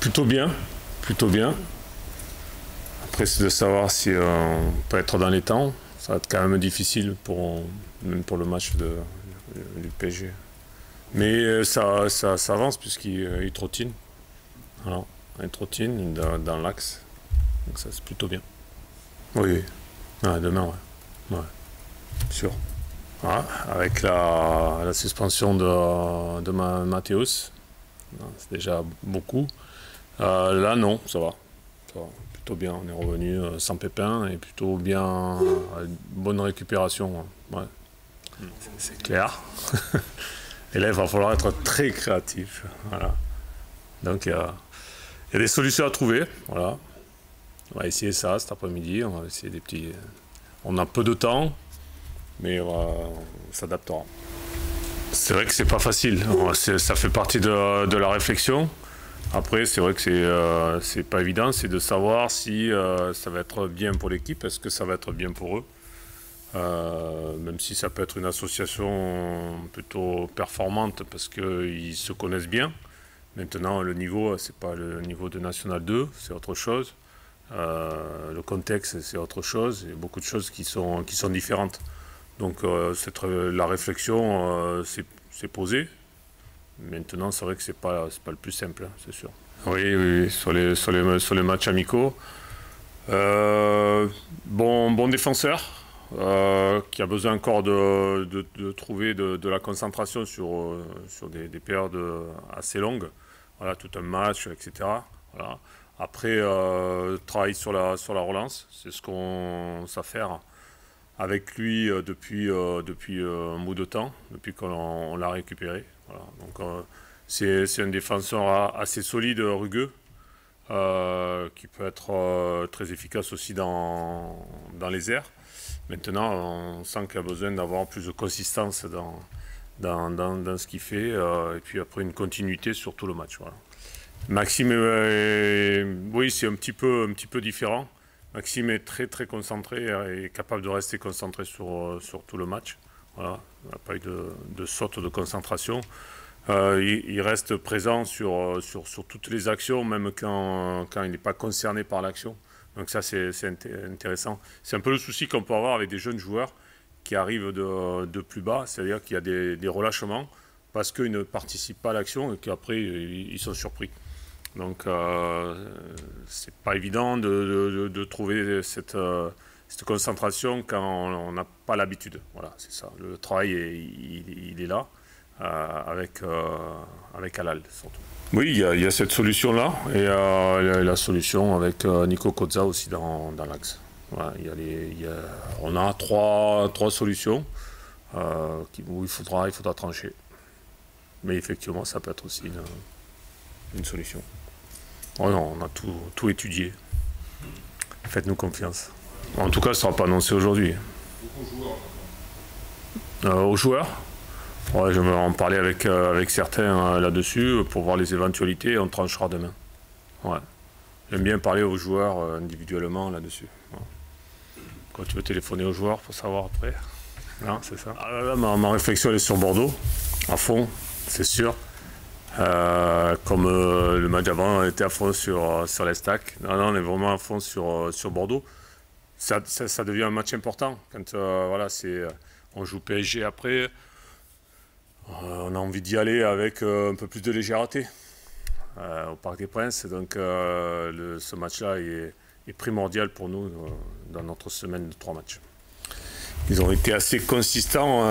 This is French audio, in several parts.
Plutôt bien, plutôt bien. Après, c'est de savoir si on peut être dans les temps. Ça va être quand même difficile pour, même pour le match de, du PSG. Mais ça, ça, ça avance puisqu'il trottine. Alors, il trottine dans, dans l'axe. Donc ça, c'est plutôt bien. Oui, ouais, demain, ouais. ouais. Sûr. Ouais, avec la, la, suspension de, de Mathéus, c'est déjà beaucoup. Euh, là, non, ça va. Plutôt bien. On est revenu euh, sans pépin et plutôt bien. Euh, bonne récupération. Ouais. C'est clair. et là, il va falloir être très créatif. Voilà. Donc, il y a, des solutions à trouver. Voilà. On va essayer ça cet après-midi. On va essayer des petits. On a peu de temps, mais on s'adaptera. C'est vrai que c'est pas facile. Ça fait partie de la réflexion. Après, c'est vrai que c'est euh, pas évident, c'est de savoir si euh, ça va être bien pour l'équipe, est-ce que ça va être bien pour eux. Euh, même si ça peut être une association plutôt performante parce qu'ils se connaissent bien. Maintenant, le niveau, c'est pas le niveau de National 2, c'est autre chose. Euh, le contexte, c'est autre chose. Il y a beaucoup de choses qui sont, qui sont différentes. Donc, la réflexion s'est posée. Maintenant, c'est vrai que ce n'est pas, le plus simple, hein, c'est sûr. Oui, oui, sur les, sur les, sur matchs amicaux. Euh, bon, bon défenseur, euh, qui a besoin encore de, trouver de, la concentration sur, sur des, des, périodes assez longues. Voilà, tout un match, etc. Voilà. Après, euh, travailler sur sur la relance, c'est ce qu'on sait faire avec lui euh, depuis, euh, depuis un bout de temps, depuis qu'on l'a récupéré. Donc, euh, c'est un défenseur assez solide, rugueux, euh, qui peut être euh, très efficace aussi dans, dans les airs. Maintenant, on sent qu'il a besoin d'avoir plus de consistance dans, dans, dans, ce qu'il fait, et puis après une continuité sur tout le match. Maxime, oui, c'est un un petit peu différent. Maxime est très très concentré et capable de rester concentré sur, sur tout le match. Voilà, il n'a pas eu de, de saute de concentration. Euh, il, reste présent sur, sur, toutes les actions, même quand, il n'est pas concerné par l'action. Donc ça, c'est intéressant. C'est un peu le souci qu'on peut avoir avec des jeunes joueurs qui arrivent de, plus bas, c'est-à-dire qu'il y a des, relâchements parce qu'ils ne participent pas à l'action et qu'après, ils sont surpris. Donc, euh, c'est pas évident de, de, de trouver cette... Euh, cette concentration quand on n'a pas l'habitude. Voilà, c'est ça. Le travail, est, il, il, est là, euh, avec, euh, avec Alal, surtout. Oui, il y, a, il y a cette solution-là, et euh, la solution avec Nico Kozza aussi dans, dans l'axe. Voilà, il y a les, il y a, on a trois, trois solutions qui, où il faudra, il faudra trancher. Mais effectivement, ça peut être aussi une, une solution. Oh on a tout, étudié. Faites-nous confiance. En tout cas, ce ne sera pas annoncé aujourd'hui. Euh, aux joueurs ouais, Je vais en parler avec, euh, certains euh, là-dessus pour voir les éventualités on tranchera demain. Ouais. J'aime bien parler aux joueurs euh, individuellement là-dessus. Quand tu veux téléphoner aux joueurs pour savoir après. Non, c'est ça. Ah, ma, réflexion est sur Bordeaux, à fond, c'est sûr. Comme le match d'avant, on était à fond sur, sur les stacks. Non, non, on est vraiment à fond sur, sur Bordeaux ça, devient un match important. Quand euh, voilà, on joue PSG après, euh, on a envie d'y aller avec euh, un peu plus de légèreté au Parc des Princes. Donc ce match-là est, est, primordial pour nous dans notre semaine de trois matchs. Ils ont été assez consistants,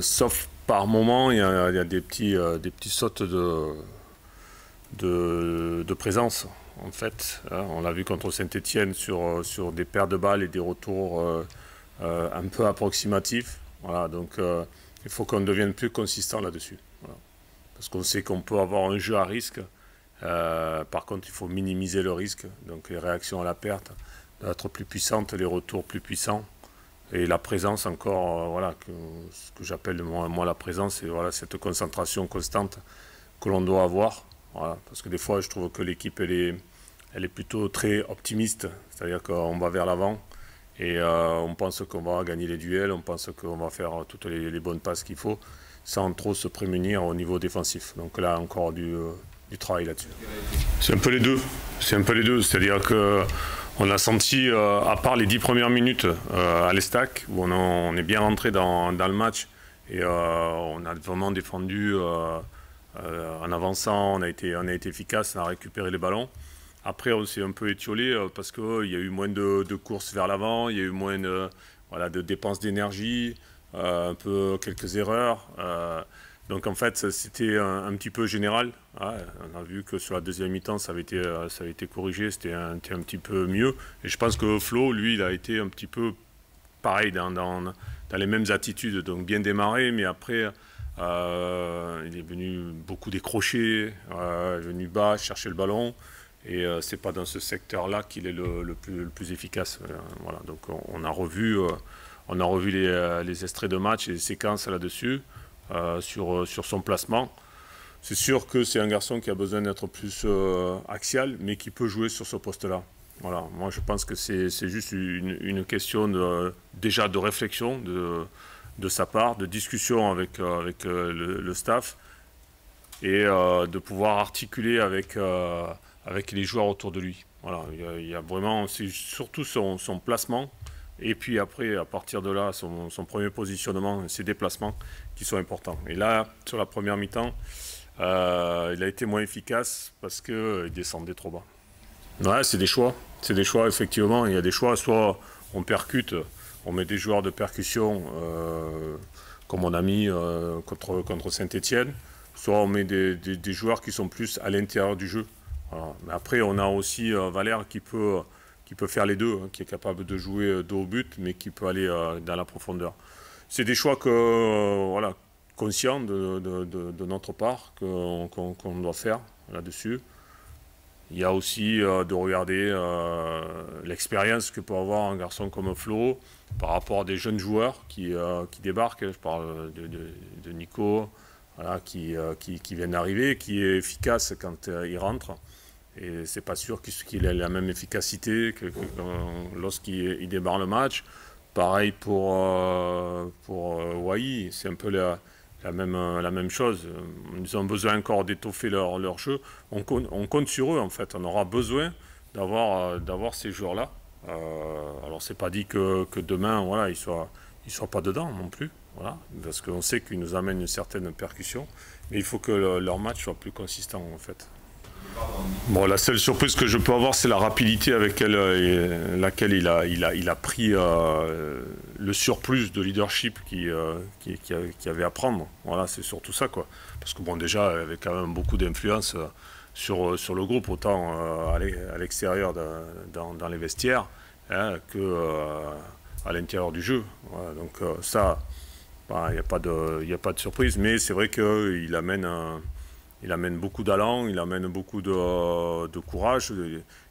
sauf par moment, il y a, des, petits, des petits sautes de, de, présence en fait. Hein, on l'a vu contre Saint-Etienne sur, sur des paires de balles et des retours euh, euh, un peu approximatifs. Voilà, donc euh, il faut qu'on devienne plus consistant là-dessus. Parce qu'on sait qu'on peut avoir un jeu à risque. Euh, par contre, il faut minimiser le risque. Donc les réactions à la perte doivent être plus puissantes, les retours plus puissants. Et la présence encore, euh, voilà, ce que j'appelle moi, la présence, c'est voilà, cette concentration constante que l'on doit avoir. Parce que des fois, je trouve que l'équipe, elle est, elle est plutôt très optimiste, c'est-à-dire qu'on va vers l'avant et euh, on pense qu'on va gagner les duels, on pense qu'on va faire toutes les, les bonnes passes qu'il faut, sans trop se prémunir au niveau défensif. Donc là, encore du, euh, du travail là-dessus. C'est un peu les deux. C'est un peu les deux. C'est-à-dire que on a senti, euh, à part les dix premières minutes euh, à l'Estac, où on, est bien rentré dans, le match et euh, on a vraiment défendu en avançant, on a, été, efficace, on a récupéré les ballons. Après, on s'est un peu étiolé parce qu'il y a eu moins de, courses vers l'avant, il y a eu moins de dépenses d'énergie, un peu quelques erreurs. Donc en fait, c'était un, petit peu général. on a vu que sur la deuxième mi-temps, ça, avait été, euh, corrigé, c'était un, petit peu mieux. Et je pense que Flo, lui, il a été un petit peu pareil dans, les mêmes attitudes. Donc bien démarré, mais après, euh, il est venu beaucoup décrocher, euh, il est venu bas, chercher le ballon. Et ce c'est pas dans ce secteur-là qu'il est le, plus, efficace. Donc on, a revu, on a revu les, les extraits de match et les séquences là-dessus. Euh, sur, euh, sur son placement. C'est sûr que c'est un garçon qui a besoin d'être plus euh, axial, mais qui peut jouer sur ce poste-là. Voilà, moi je pense que c'est juste une, question déjà de réflexion de, sa part, de discussion avec, le, staff et de pouvoir articuler avec, les joueurs autour de lui. Voilà, il y a, vraiment, c'est surtout son, placement et puis après, à partir de là, son, premier positionnement, ses déplacements qui sont importants. Et là, sur la première mi-temps, euh, il a été moins efficace parce qu'il euh, descendait trop bas. Ouais, c'est des choix. C'est des choix, effectivement. Il y a des choix. Soit on percute, on met des joueurs de percussion, euh, comme on a mis contre, contre Saint-Etienne, soit on met des, des, joueurs qui sont plus à l'intérieur du jeu. Après, on a aussi Valère qui peut, qui peut faire les deux, hein, qui est capable de jouer dos au but, mais qui peut aller dans la profondeur c'est des choix que, euh, voilà, conscients de, notre part qu'on doit faire là-dessus. Il y a aussi euh, de regarder euh, l'expérience que peut avoir un garçon comme Flo par rapport à des jeunes joueurs qui, qui débarquent. Je parle de, Nico, voilà, qui, qui, vient d'arriver, qui est efficace quand il rentre. Et c'est pas sûr qu'il ait la même efficacité que, que lorsqu'il démarre le match. Pareil pour, euh, pour euh, c'est un peu la, même, la même chose. Ils ont besoin encore d'étoffer leur, leur jeu. On, compte sur eux, en fait. On aura besoin d'avoir, euh, d'avoir ces joueurs-là. Euh, alors, c'est pas dit que, que demain, voilà, ils soient, ils soient pas dedans non plus. Voilà, parce qu'on sait qu'ils nous amènent une certaine percussion. Mais il faut que leur match soit plus consistant, en fait. Bon, la seule surprise que je peux avoir, c'est la rapidité avec euh, laquelle il a, pris euh, le surplus de leadership qui, euh, qui, qui, avait à prendre. Voilà, c'est surtout ça, quoi. Parce que bon, déjà, il avait quand même beaucoup d'influence sur, le groupe, autant à l'extérieur dans, les vestiaires hein, que à l'intérieur du jeu. donc ça, bah, il n'y a, pas de, a pas de surprise, mais c'est vrai qu'il amène il amène beaucoup d'allant, il amène beaucoup de, courage.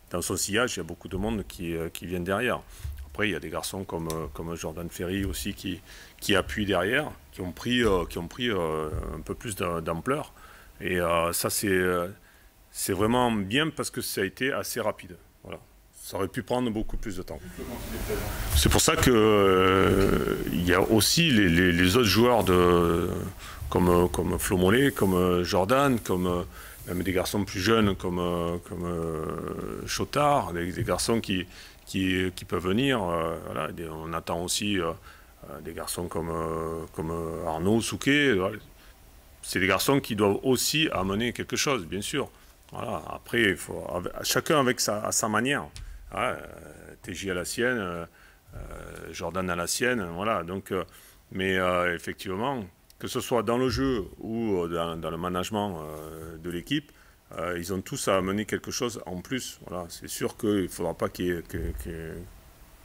Dans son sillage, il y a beaucoup de monde qui, euh, qui viennent derrière. Après, il y a des garçons comme, euh, comme Jordan Ferry aussi qui, qui appuient derrière, qui ont pris, euh, qui ont pris un peu plus d'ampleur. Et ça, c'est vraiment bien parce que ça a été assez rapide. Ça aurait pu prendre beaucoup plus de temps. C'est pour ça qu'il il y a aussi les, les autres joueurs de comme, euh, comme comme euh, Jordan, comme euh, même des garçons plus jeunes comme, comme Chotard, des, garçons qui, qui, peuvent venir. voilà, on attend aussi des garçons comme, comme Arnaud, Souquet. C'est des garçons qui doivent aussi amener quelque chose, bien sûr. Voilà, après, chacun avec sa, à sa manière. Voilà, TJ à la sienne, Jordan à la sienne. Voilà, donc, mais effectivement, que ce soit dans le jeu ou euh, dans, le management euh, de l'équipe, euh, ils ont tous à amener quelque chose en plus. Voilà, c'est sûr qu'il ne faudra pas qu'il y ait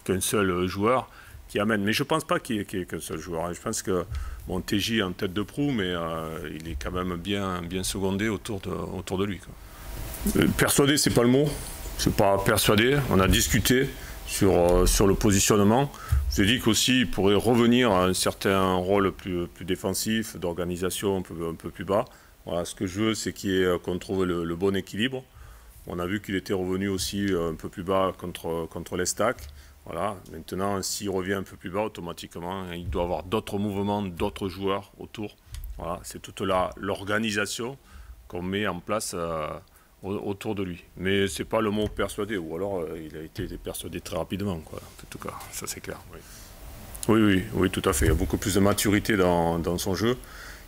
qu'un seul joueur qui amène. Mais je ne pense pas qu'il y ait, qu'un seul joueur. Je pense que TJ est en tête de proue, mais il est quand même bien, bien secondé autour de, autour de lui. Quoi. Persuadé, c'est pas le mot. C'est pas persuadé. On a discuté sur, sur le positionnement. Je dit qu'aussi, il pourrait revenir à un certain rôle plus, plus défensif, d'organisation un peu, un peu plus bas. Voilà, ce que je veux, c'est qu'on trouve le, bon équilibre. On a vu qu'il était revenu aussi euh, un peu plus bas contre, contre les stacks. Voilà. Maintenant, s'il revient un peu plus bas, automatiquement, il doit avoir d'autres mouvements, d'autres joueurs autour. Voilà. C'est toute l'organisation qu'on met en place autour de lui. Mais c'est pas le mot persuadé, ou alors il a été persuadé très rapidement, quoi. En tout cas, ça c'est clair. Oui. oui. oui, tout à fait. Il y a beaucoup plus de maturité dans, dans son jeu.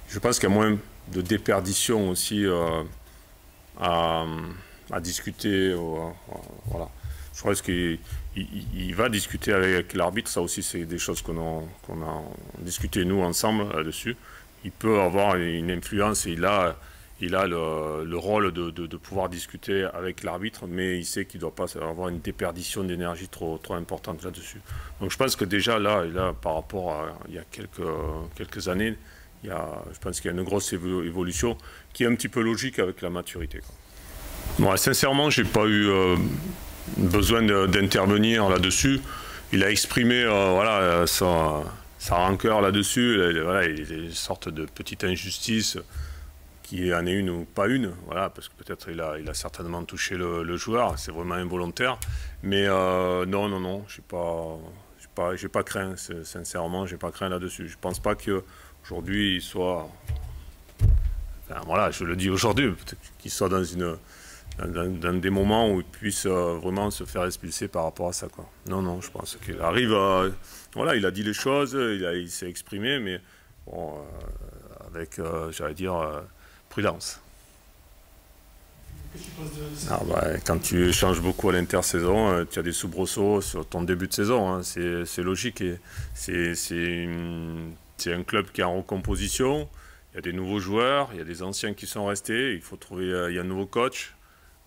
Je pense qu'il y a moins de déperdition aussi à, à, discuter. voilà. Je pense qu'il il, va discuter avec l'arbitre. Ça aussi, c'est des choses qu'on a, qu'on a discuté nous ensemble là-dessus. Il peut avoir une influence et il a, il a le, le rôle de, pouvoir discuter avec l'arbitre, mais il sait qu'il ne doit pas avoir une déperdition d'énergie trop, importante là-dessus. Donc je pense que déjà là, par rapport à il y a quelques, années, il y a, je pense qu'il y a une grosse évolution qui est un petit peu logique avec la maturité. Bon, sincèrement, j'ai pas eu euh, besoin d'intervenir là-dessus. Il a exprimé euh, voilà, sa, rancœur là-dessus. Voilà, une sorte de petite injustice qui en est une ou pas une, voilà, parce que peut-être il a, il a certainement touché le, joueur, c'est vraiment involontaire. Mais euh, non, non, non, je n'ai pas, pas, pas craint, sincèrement, j'ai pas craint là-dessus. Je pense pas qu'aujourd'hui il soit, voilà, je le dis aujourd'hui, qu'il soit dans une dans, des moments où il puisse euh, vraiment se faire expulser par rapport à ça. Quoi. Non, non, je pense qu'il arrive à, Voilà, il a dit les choses, il, s'est exprimé, mais bon, euh, avec, euh, j'allais dire, prudence. Ah bah, quand tu changes beaucoup à l'intersaison, tu as des soubresauts sur ton début de saison, hein, c'est logique. C'est un club qui est en recomposition, il y a des nouveaux joueurs, il y a des anciens qui sont restés, il faut trouver, il y a un nouveau coach,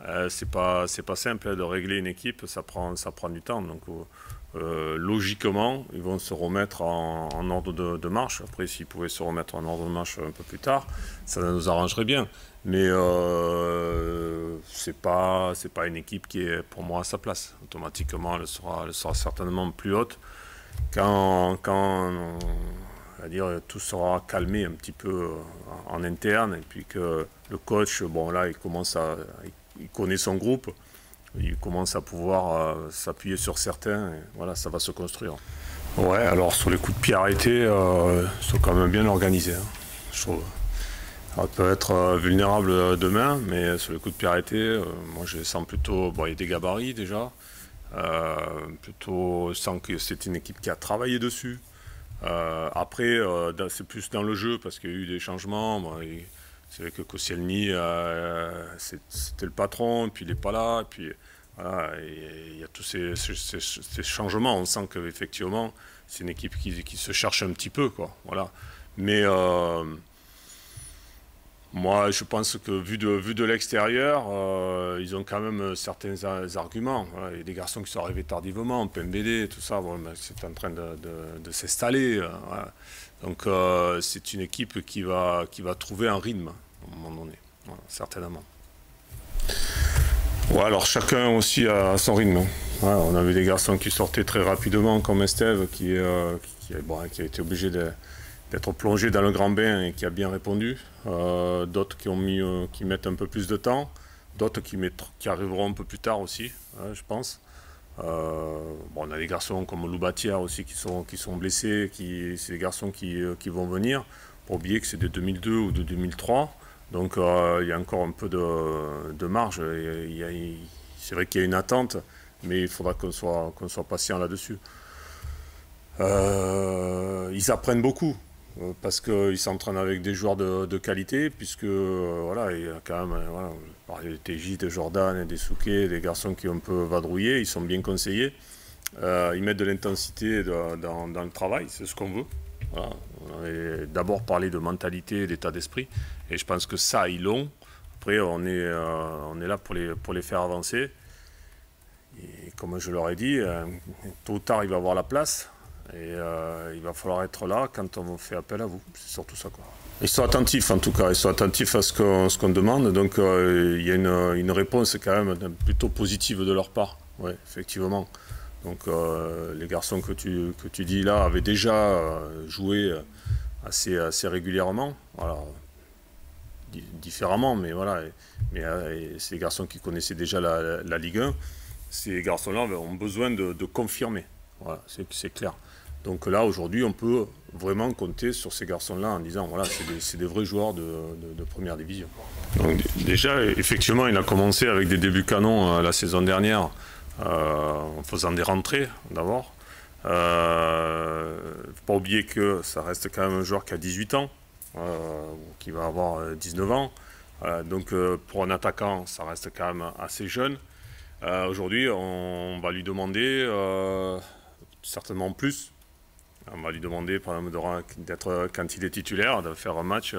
euh, c'est pas c'est pas simple hein, de régler une équipe, ça prend ça prend du temps. Donc euh, logiquement, ils vont se remettre en, ordre de, marche. Après, s'ils pouvaient se remettre en ordre de marche un peu plus tard, ça nous arrangerait bien. Mais euh, c'est pas pas une équipe qui est pour moi à sa place. Automatiquement, elle sera certainement plus haute quand quand dire tout sera calmé un petit peu en, interne et puis que le coach bon là il commence à il connaît son groupe, il commence à pouvoir euh, s'appuyer sur certains, et voilà, ça va se construire. Ouais, alors sur les coups de pied arrêtés, euh, ils sont quand même bien organisés, hein, je trouve. Alors, peut être euh, vulnérable demain, mais sur les coups de pied arrêtés, moi je sens plutôt, bon, il y a des gabarits déjà, plutôt sens que c'est une équipe qui a travaillé dessus. après, c'est plus dans le jeu parce qu'il y a eu des changements. C'est vrai que Koscielny, euh, c'était le patron, puis il n'est pas là, puis il y a tous ces, changements. On sent qu'effectivement, c'est une équipe qui, se cherche un petit peu, quoi. Voilà. Mais euh, moi, je pense que vu de, l'extérieur, euh, ils ont quand même certains arguments. Il y a des garçons qui sont arrivés tardivement, PMBD, tout ça, bon, c'est en train de, s'installer. Donc c'est une équipe qui va, qui va trouver un rythme à un moment donné, certainement. Alors chacun aussi a son rythme. Hein. on a vu des garçons qui sortaient très rapidement, comme Estève, qui, euh, a été obligé d'être plongé dans le grand bain et qui a bien répondu. Euh, d'autres qui, euh, qui mettent un peu plus de temps. D'autres qui, qui arriveront un peu plus tard aussi, hein, je pense. Bon, on a des garçons comme Loubatière aussi qui sont, qui sont blessés. Qui, c'est des garçons qui, qui vont venir. Pour oublier que c'est de 2002 ou de 2003. Donc euh, il y a encore un peu de, marge. C'est vrai qu'il y a une attente, mais il faudra qu'on soit, qu'on soit patient là-dessus. Euh, ils apprennent beaucoup euh, parce qu'ils s'entraînent avec des joueurs de, qualité, puisque voilà, il y a quand même, voilà, parler de TJ, de Jordan, des Souquet, des garçons qui ont un peu vadrouillé, ils sont bien conseillés. ils mettent de l'intensité dans, le travail, c'est ce qu'on veut. D'abord parlé de mentalité, d'état d'esprit, et je pense que ça, ils l'ont. Après, on est, euh, on est là pour les, pour les faire avancer. Et comme je leur ai dit, euh, tôt ou tard, il va avoir la place. Et euh, il va falloir être là quand on fait appel à vous. C'est surtout ça. Quoi. Ils sont attentifs en tout cas, ils sont attentifs à ce qu'on demande. Donc il y a une, réponse quand même plutôt positive de leur part. Oui, effectivement. Donc euh, les garçons que tu, que tu dis là avaient déjà euh, joué assez, assez régulièrement. Voilà. Différemment, mais voilà. Mais euh, c'est garçons qui connaissaient déjà la, Ligue 1. Ces garçons-là ont besoin de, confirmer. Voilà, c'est clair. Donc là, aujourd'hui, on peut vraiment compter sur ces garçons-là en disant, voilà, c'est des, vrais joueurs de, première division. Donc déjà, effectivement, il a commencé avec des débuts canons la saison dernière, en faisant des rentrées d'abord. Euh, faut pas oublier que ça reste quand même un joueur qui a 18 ans, euh, qui va avoir 19 euh, ans. donc pour un attaquant, ça reste quand même assez jeune. Aujourd'hui, on va lui demander certainement plus. On va lui demander, par exemple, d'être, quand il est titulaire, de faire un match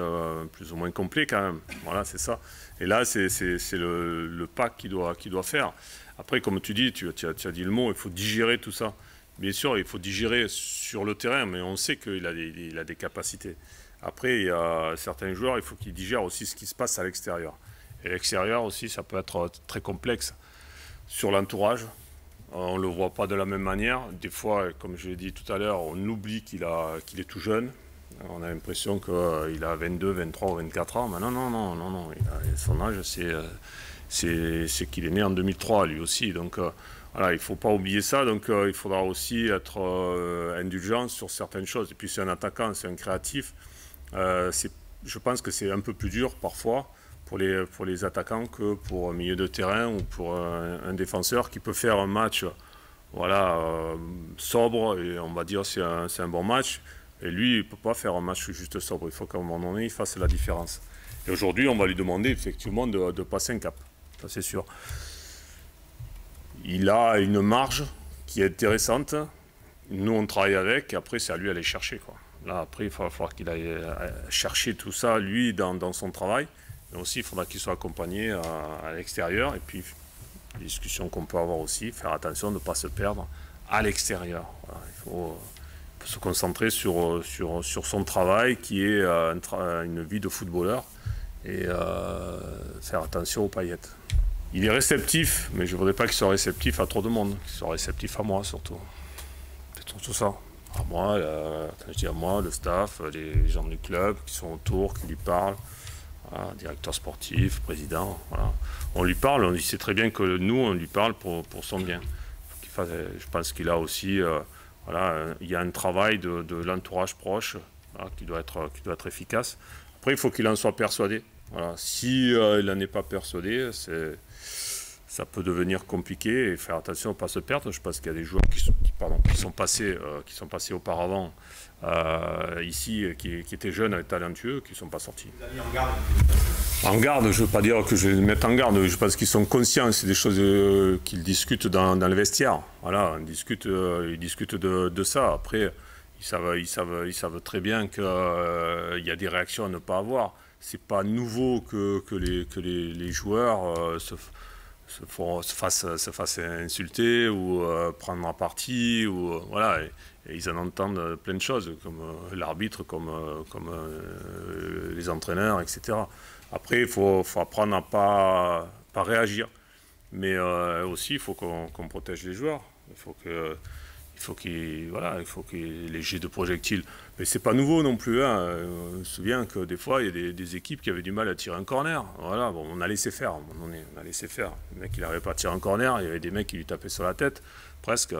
plus ou moins complet quand même. Voilà, c'est ça. Et là, c'est, le, pas qu'il doit, faire. Après, comme tu dis, tu, tu, as, dit le mot, il faut digérer tout ça. Bien sûr, il faut digérer sur le terrain, mais on sait qu'il a, des, a des capacités. Après, il y a certains joueurs, il faut qu'ils digèrent aussi ce qui se passe à l'extérieur. Et l'extérieur aussi, ça peut être très complexe. Sur l'entourage, on ne le voit pas de la même manière. Des fois, comme je l'ai dit tout à l'heure, on oublie qu'il est tout jeune. On a l'impression qu'il a 22, 23 ou 24 ans. Mais non, non, non, non, non. son âge, c'est qu'il est né en 2003, lui aussi. Donc, euh, il ne faut pas oublier ça, donc euh, il faudra aussi être euh, indulgent sur certaines choses. Et puis c'est un attaquant, c'est un créatif. Euh, je pense que c'est un peu plus dur parfois pour les, pour les attaquants que pour un milieu de terrain ou pour un, défenseur qui peut faire un match voilà, sobre et on va dire c'est un, un, bon match. Et lui, il ne peut pas faire un match juste sobre. Il faut qu'à un moment donné, il fasse la différence. Et aujourd'hui, on va lui demander effectivement de, de passer un cap. Ça, c'est sûr il a une marge qui est intéressante. Nous, on travaille avec, et après, c'est à lui d'aller chercher. Quoi. Là, après, il va falloir qu'il aille euh, chercher tout ça, lui, dans, son travail. Mais aussi, il faudra qu'il soit accompagné à, l'extérieur. Et puis, les discussions qu'on peut avoir aussi, faire attention de ne pas se perdre à l'extérieur. il faut, se concentrer sur, sur, sur, son travail, qui est euh, une vie de footballeur, et euh, faire attention aux paillettes. Il est réceptif, mais je ne voudrais pas qu'il soit réceptif à trop de monde, qu'il soit réceptif à moi surtout. C'est tout ça. À moi, euh, je dis à moi, le staff, les gens du club qui sont autour, qui lui parlent, directeur sportif, président, On lui parle, on sait très bien que nous, on lui parle pour, son bien. je pense qu'il a aussi, euh, voilà, il y a un travail de, l'entourage proche qui, doit être, qui doit être efficace. Après, il faut qu'il en soit persuadé. Voilà. Si euh, il n'en est pas persuadé, c'est ça peut devenir compliqué et faire attention à ne pas se perdre. Je pense qu'il y a des joueurs qui sont, qui, sont, passés, euh, qui sont passés auparavant euh, ici, qui, étaient jeunes et talentueux, qui ne sont pas sortis. en garde En garde, je ne veux pas dire que je vais les mettre en garde. Je pense qu'ils sont conscients, c'est des choses euh, qu'ils discutent dans, le vestiaire. Voilà, on discute, ils discutent de, ça. Après, ils savent, ils savent, ils savent très bien qu'il y a des réactions à ne pas avoir. C'est pas nouveau que, que, les, que les, les joueurs se se, fassent, insulter ou euh, prendre à partie. Ou, euh, voilà, et, ils en entendent plein de choses, comme euh, l'arbitre, comme, comme les entraîneurs, etc. Après, il faut, apprendre à ne pas, pas réagir. Mais aussi, il faut qu'on protège les joueurs. Il faut que il faut qu'il voilà, il faut qu'il les jets de projectiles. Mais c'est pas nouveau non plus. Hein. On se souvient que des fois, il y a des, équipes qui avaient du mal à tirer un corner. Voilà, bon, on a laissé faire. On, a laissé faire. Le mec, il n'arrivait pas à tirer un corner. Il y avait des mecs qui lui tapaient sur la tête, presque.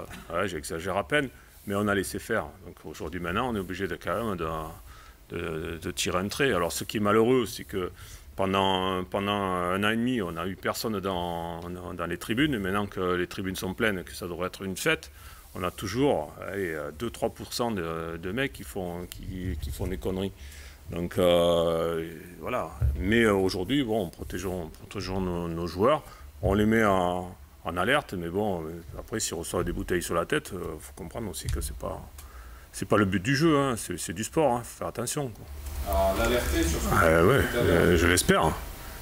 J'exagère à peine, mais on a laissé faire. Donc aujourd'hui, maintenant, on est obligé de quand même de, de, tirer un trait. Alors, ce qui est malheureux, c'est que pendant, pendant un an et demi, on n'a eu personne dans, dans les tribunes. Maintenant que les tribunes sont pleines, que ça devrait être une fête, on a toujours 2-3% de, de, mecs qui font, qui, font des conneries. Donc euh, voilà. Mais euh, aujourd'hui, bon, protégeons, protégeons nos, joueurs. On les met en, alerte, mais bon, après, s'ils reçoivent des bouteilles sur la tête, il euh, faut comprendre aussi que c'est pas. C'est pas le but du jeu, hein. c'est du sport, il hein. faut faire attention. Alors l'alerter sur ce ah, ouais, Je l'espère,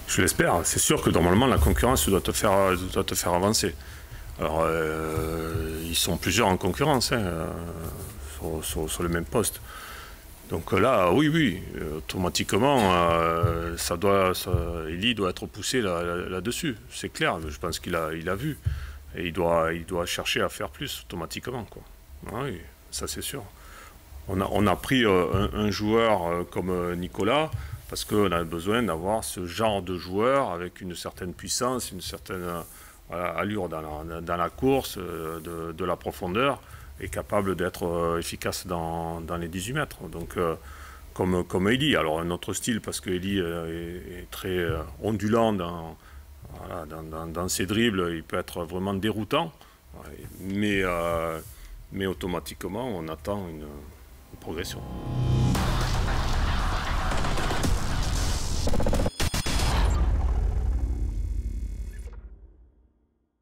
je l'espère. C'est sûr que normalement la concurrence doit te faire, doit te faire avancer. Alors, euh, ils sont plusieurs en concurrence hein, euh, sur, le même poste. Donc là, oui, oui, automatiquement, euh, ça doit, Eli doit être poussé là-dessus. c'est clair, je pense qu'il a, il a vu. Et il doit, il doit chercher à faire plus automatiquement. Ah oui, ça c'est sûr. On a, on a pris un, joueur comme Nicolas parce qu'on a besoin d'avoir ce genre de joueur avec une certaine puissance, une certaine allure dans la, course, euh, de, la profondeur. est capable d'être efficace dans, les 18 mètres. Donc, comme, comme Eli. Alors, un autre style, parce que Eli est, très ondulant dans, dans, ses dribbles, il peut être vraiment déroutant. Mais, mais automatiquement, on attend une progression.